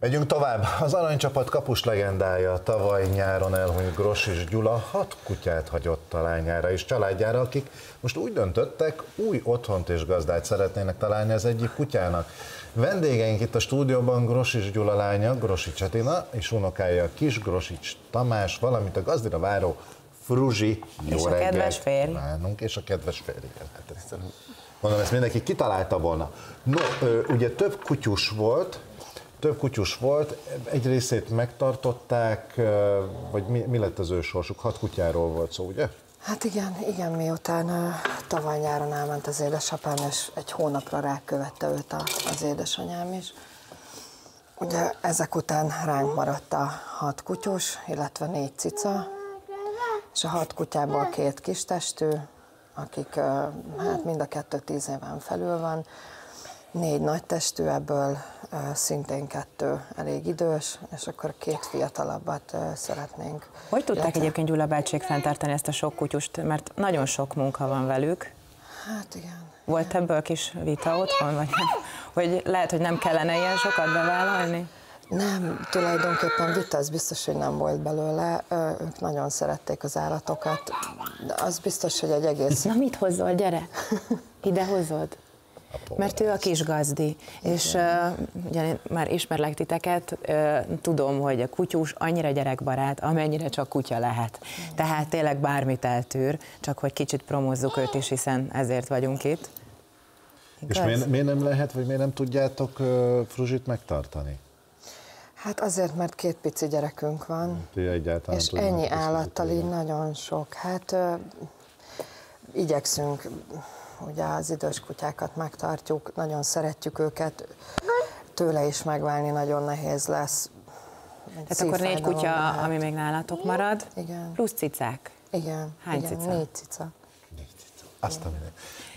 Megyünk tovább. Az aranycsapat kapus legendája tavaly nyáron elhunyt Grossis Gyula hat kutyát hagyott a lányára és családjára, akik most úgy döntöttek, új otthont és gazdát szeretnének találni az egyik kutyának. Vendégeink itt a stúdióban Grossis Gyula lánya, Grosics Etina, és unokája Kis Grosics Tamás, valamint a gazdira váró Fruzsi. Jó és reggelt. a kedves férj. Várnunk, és a kedves férj. Hát Mondom, ezt mindenki kitalálta volna. No, ugye több kutyus volt, több kutyus volt, egy részét megtartották, vagy mi, mi lett az ő sorsuk? Hat kutyáról volt szó, ugye? Hát igen, igen, miután tavaly nyáron elment az édesapám, és egy hónapra rákövette őt az édesanyám is. Ugye ezek után ránk maradt a hat kutyus, illetve négy cica, és a hat kutyából két kistestű, akik hát mind a kettő tíz éven felül van, négy nagy testű, ebből szintén kettő elég idős, és akkor két fiatalabbat szeretnénk. Hogy tudták illetve... egyébként Gyula bácsék fenntartani ezt a sok kutyust, mert nagyon sok munka van velük. Hát igen. Volt ebből kis vita otthon, vagy hogy lehet, hogy nem kellene ilyen sokat bevállalni? Nem, tulajdonképpen vita az biztos, hogy nem volt belőle. Ők nagyon szerették az állatokat. De az biztos, hogy egy egész... Na mit hozol, gyere! Ide hozod? Mert ő a kis gazdi, és uh, ugye már ismerlek titeket, uh, tudom, hogy a kutyus annyira gyerekbarát, amennyire csak kutya lehet. Tehát tényleg bármit eltűr, csak hogy kicsit promozzuk őt is, hiszen ezért vagyunk itt. Igaz? És miért, miért nem lehet, vagy miért nem tudjátok uh, Fruzsit megtartani? Hát azért, mert két pici gyerekünk van, egyáltalán és ennyi állattal így nagyon sok. Hát uh, igyekszünk ugye az idős kutyákat megtartjuk, nagyon szeretjük őket, tőle is megválni nagyon nehéz lesz. Tehát akkor négy kutya, lehet. ami még nálatok marad, igen. plusz cicák. Igen, Hány igen, cica? négy cica. Azt a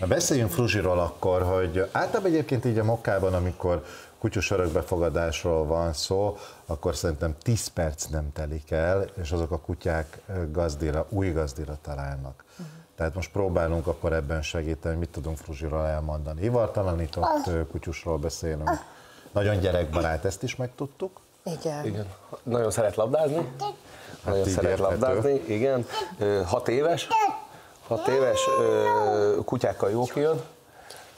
Na beszéljünk Fruzsiról akkor, hogy általában egyébként így a mokkában, amikor kutyus örökbefogadásról van szó, akkor szerintem 10 perc nem telik el, és azok a kutyák gazdira, új gazdira találnak. Uh-huh. Tehát most próbálunk akkor ebben segíteni, mit tudunk Fruzsiról elmondani. Hivartalanított ah. kutyusról beszélünk. Nagyon gyerekbarát, ezt is megtudtuk. Igen. igen. Nagyon szeret labdázni. Hát Nagyon szeret érthető. labdázni, igen. Hat éves. Hat éves, kutyákkal jó kijön.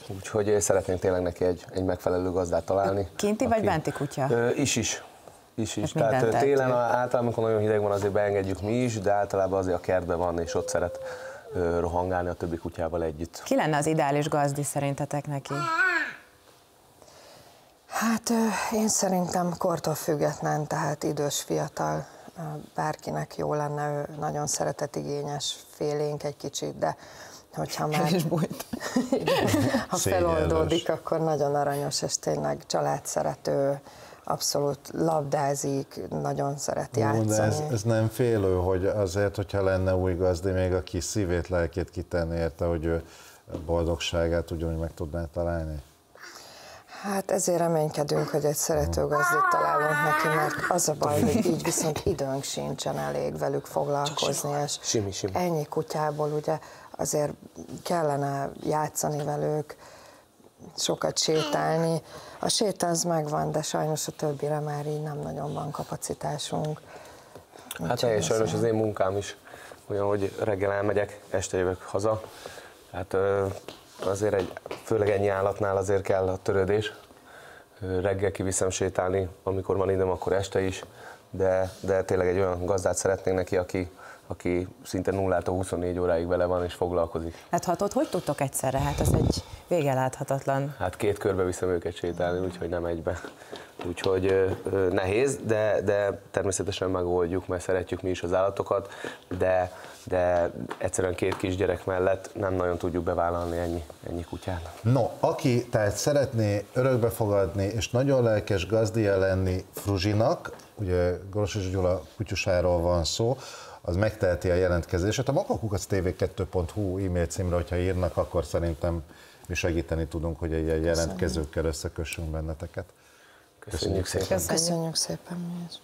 Úgyhogy szeretnénk tényleg neki egy, egy megfelelő gazdát találni. Kinti aki, vagy benti kutya? Is is. Is is. Hát Tehát télen általában, amikor nagyon hideg van, azért beengedjük mi is, de általában azért a kertben van, és ott szeret rohangálni a többi kutyával együtt. Ki lenne az ideális gazdi szerintetek neki? Hát én szerintem kortól független, tehát idős, fiatal, bárkinek jó lenne, ő nagyon szeretetigényes, félénk egy kicsit, de hogyha már... És bújt. ha feloldódik, akkor nagyon aranyos, és tényleg családszerető, abszolút labdázik, nagyon szeret játszani. De ez, ez nem félő, hogy azért, hogyha lenne új gazdi, még a kis szívét, lelkét kitenni érte, hogy ő boldogságát ugyanúgy meg tudná találni? Hát ezért reménykedünk, hogy egy szerető gazdit találunk neki, mert az a baj, hogy így viszont időnk sincsen elég velük foglalkozni, és simi, simi. ennyi kutyából ugye azért kellene játszani velük, sokat sétálni. A séta az megvan, de sajnos a többire már így nem nagyon van kapacitásunk. Hát teljesen sajnos az én munkám is olyan, hogy reggel elmegyek, este jövök haza. Hát azért egy, főleg ennyi állatnál azért kell a törődés. Reggel kiviszem sétálni, amikor van időm, akkor este is, de, de tényleg egy olyan gazdát szeretnénk neki, aki, aki szinte nullától 24 óráig vele van és foglalkozik. Hát hatot hogy tudtok egyszerre? Hát ez egy vége láthatatlan. Hát két körbe viszem őket sétálni, úgyhogy nem egybe. Úgyhogy ö, nehéz, de, de természetesen megoldjuk, mert szeretjük mi is az állatokat, de, de egyszerűen két kisgyerek mellett nem nagyon tudjuk bevállalni ennyi, ennyi kutyát. No, aki tehát szeretné örökbefogadni és nagyon lelkes gazdia lenni Fruzsinak, ugye Gorosos Gyula kutyusáról van szó, az megteheti a jelentkezését. A makakukactv2.hu e-mail címre, hogyha írnak, akkor szerintem mi segíteni tudunk, hogy egy jelentkezőkkel összekössünk benneteket. Köszönjük, Köszönjük szépen. Köszönjük szépen mi is.